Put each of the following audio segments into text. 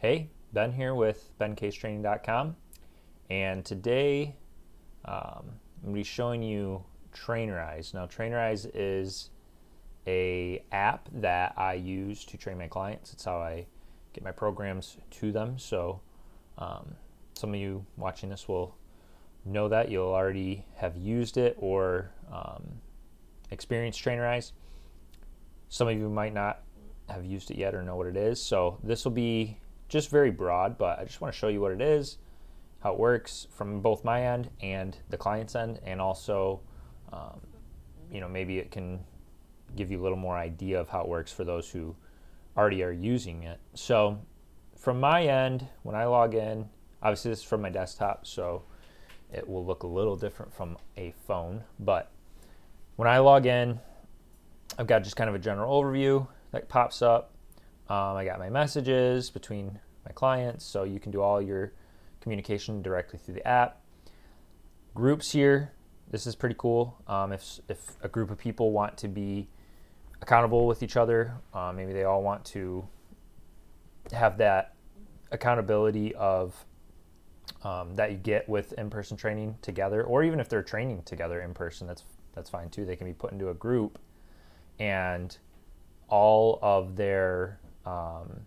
Hey, Ben here with bencasetraining.com, and today um, I'm going to be showing you Trainerize. Now, Trainerize is a app that I use to train my clients. It's how I get my programs to them. So, um, some of you watching this will know that you'll already have used it or um, experienced Trainerize. Some of you might not have used it yet or know what it is. So, this will be just very broad, but I just want to show you what it is, how it works from both my end and the client's end, and also, um, you know, maybe it can give you a little more idea of how it works for those who already are using it. So, from my end, when I log in, obviously this is from my desktop, so it will look a little different from a phone, but when I log in, I've got just kind of a general overview that pops up. Um, I got my messages between my clients, so you can do all your communication directly through the app. Groups here, this is pretty cool. Um, if, if a group of people want to be accountable with each other, uh, maybe they all want to have that accountability of um, that you get with in-person training together, or even if they're training together in person, that's that's fine too. They can be put into a group, and all of their um,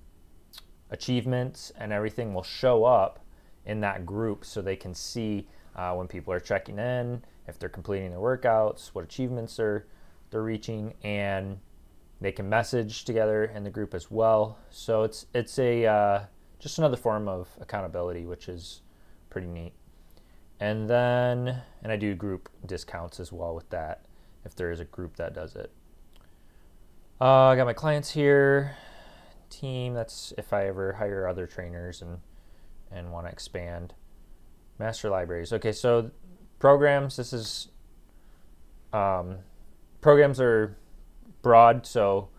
achievements and everything will show up in that group so they can see uh, when people are checking in, if they're completing their workouts, what achievements are they're reaching, and they can message together in the group as well. So it's it's a uh, just another form of accountability, which is pretty neat. And then and I do group discounts as well with that if there is a group that does it. Uh, I got my clients here team. That's if I ever hire other trainers and and want to expand. Master libraries. Okay, so programs. This is um, programs are broad. So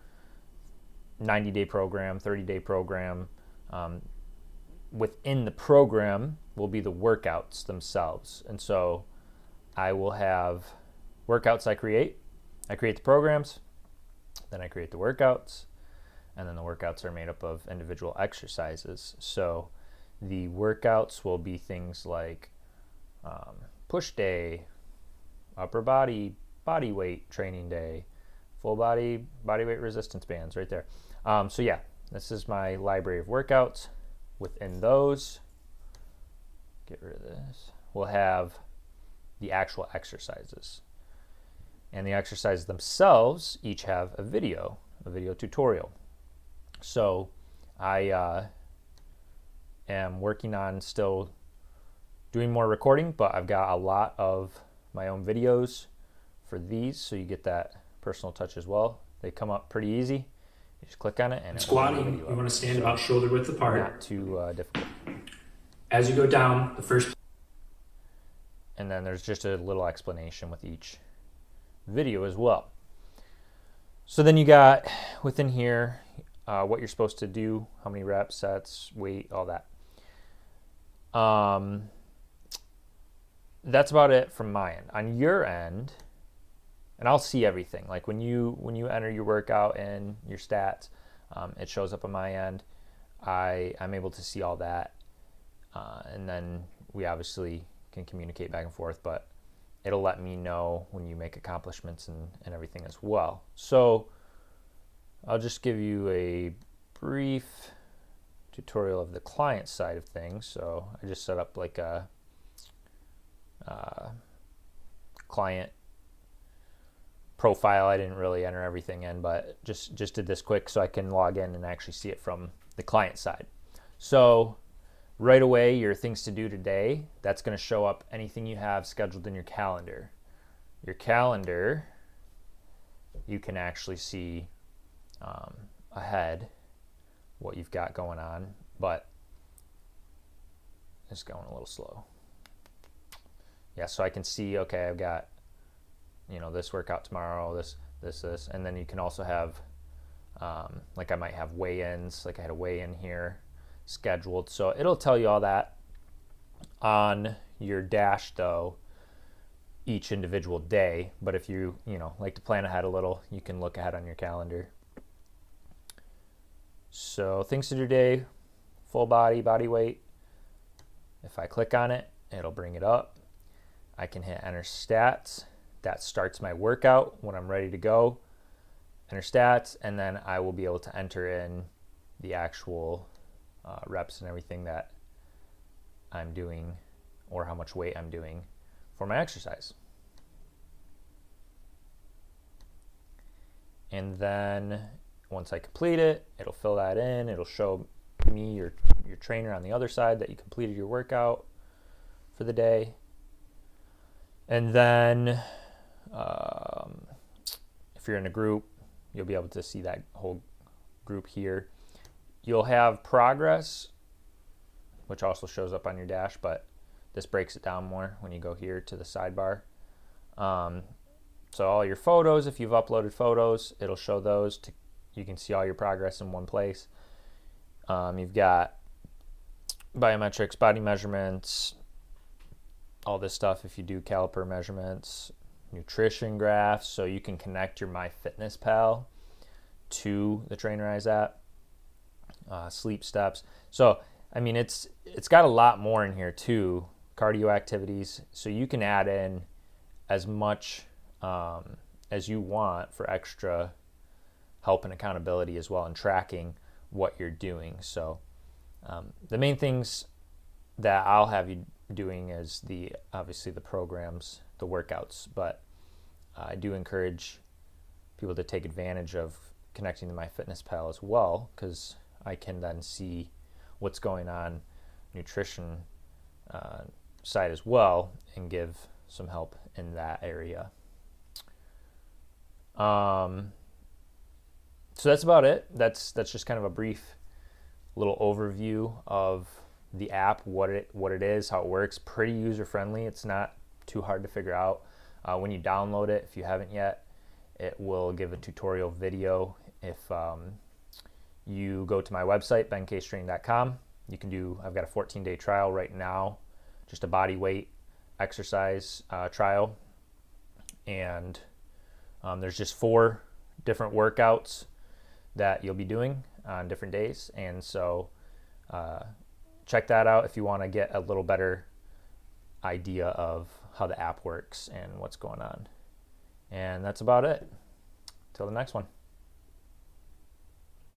90 day program, 30 day program. Um, within the program will be the workouts themselves, and so I will have workouts I create. I create the programs, then I create the workouts, and then the workouts are made up of individual exercises. So the workouts will be things like um, push day, upper body, body weight training day, full body, body weight resistance bands right there. Um, so yeah, this is my library of workouts. Within those, get rid of this, we'll have the actual exercises. And the exercises themselves each have a video, a video tutorial. So I uh, am working on still doing more recording, but I've got a lot of my own videos for these, so you get that personal touch as well. They come up pretty easy. You just click on it and it's squatting. You want to stand so about shoulder width apart. Not too uh, difficult. As you go down, the first. And then there's just a little explanation with each video as well. So then you got within here, uh, what you're supposed to do, how many reps, sets, weight, all that. Um, that's about it from my end. On your end, and I'll see everything. Like when you when you enter your workout and your stats, um, it shows up on my end. I I'm able to see all that, uh, and then we obviously can communicate back and forth. But it'll let me know when you make accomplishments and, and everything as well. So I'll just give you a brief tutorial of the client side of things. So I just set up like a uh, client profile. I didn't really enter everything in, but just just did this quick so I can log in and actually see it from the client side. So right away, your things to do today, that's going to show up anything you have scheduled in your calendar. Your calendar, you can actually see um, ahead what you've got going on, but it's going a little slow. Yeah, so I can see, okay, I've got, you know, this workout tomorrow, this, this, this, and then you can also have, um, like I might have weigh-ins, like I had a weigh-in here scheduled. So it'll tell you all that on your dash though each individual day. But if you, you know, like to plan ahead a little, you can look ahead on your calendar so things to do today, full body, body weight. If I click on it, it'll bring it up. I can hit enter stats. That starts my workout when I'm ready to go. Enter stats, and then I will be able to enter in the actual uh, reps and everything that I'm doing or how much weight I'm doing for my exercise. And then once I complete it, it'll fill that in. It'll show me, your, your trainer on the other side, that you completed your workout for the day. And then um, if you're in a group, you'll be able to see that whole group here. You'll have progress, which also shows up on your dash, but this breaks it down more when you go here to the sidebar. Um, so all your photos, if you've uploaded photos, it'll show those. To, you can see all your progress in one place. Um, you've got biometrics, body measurements, all this stuff if you do caliper measurements, nutrition graphs, so you can connect your MyFitnessPal to the Trainerize app, uh, sleep steps. So I mean, it's it's got a lot more in here too, cardio activities. So you can add in as much um, as you want for extra help and accountability as well, and tracking what you're doing. So um, the main things that I'll have you doing is the obviously the programs, the workouts, but I do encourage people to take advantage of connecting to MyFitnessPal as well because I can then see what's going on nutrition uh, side as well and give some help in that area. Um, so that's about it. That's that's just kind of a brief little overview of the app, what it what it is, how it works. Pretty user friendly. It's not too hard to figure out. Uh, when you download it, if you haven't yet, it will give a tutorial video. If um, you go to my website, bencasetraining.com, you can do. I've got a 14 day trial right now, just a body weight exercise uh, trial, and um, there's just four different workouts that you'll be doing on different days, and so. Uh, check that out if you want to get a little better idea of how the app works and what's going on. And that's about it. Till the next one.